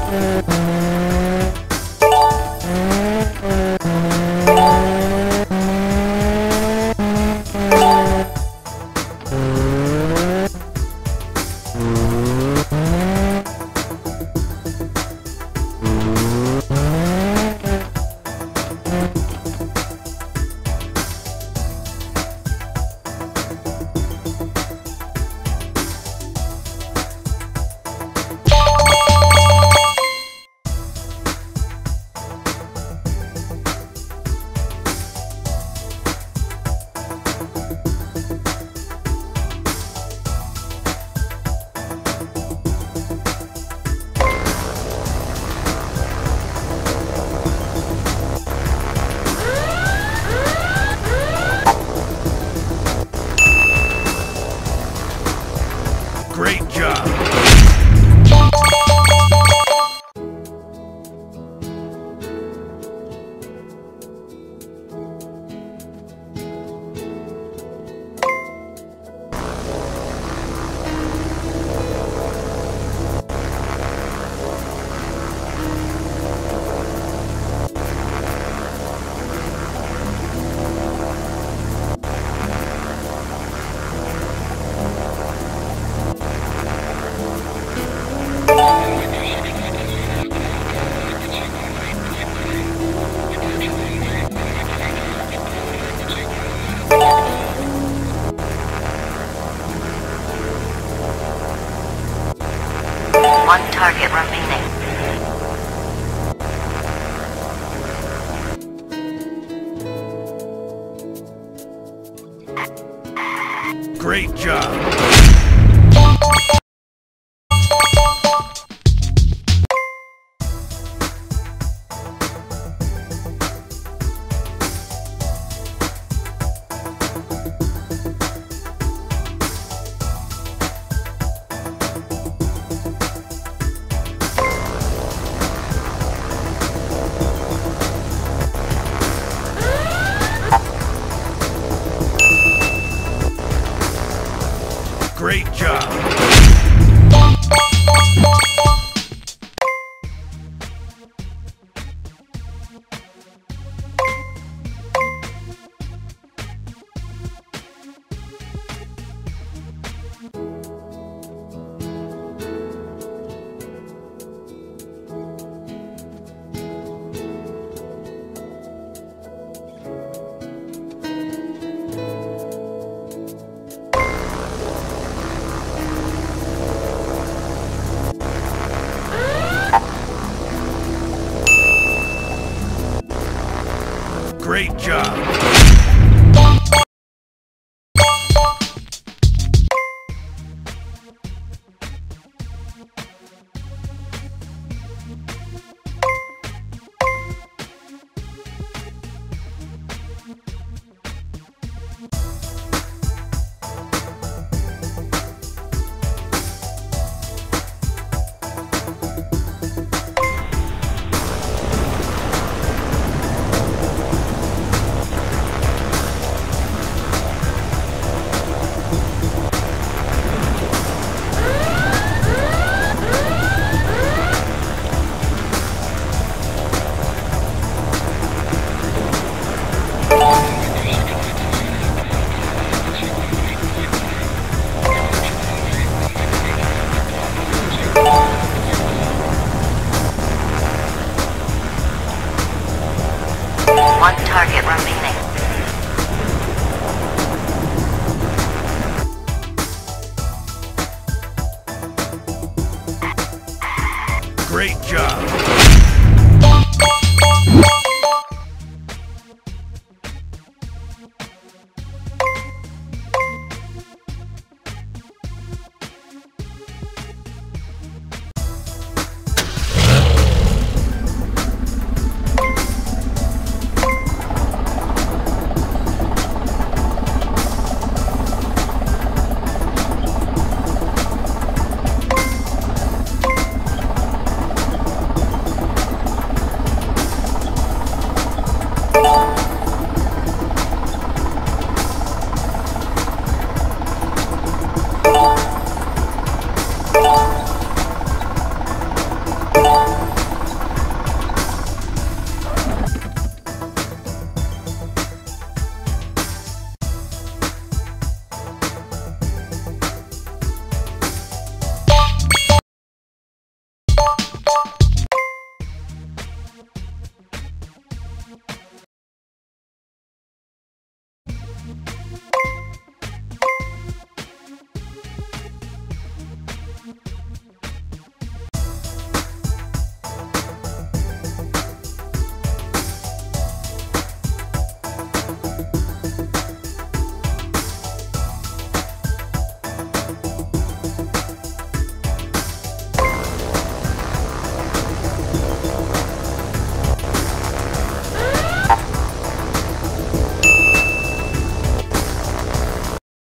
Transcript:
Mm-hmm. Great job. Great job!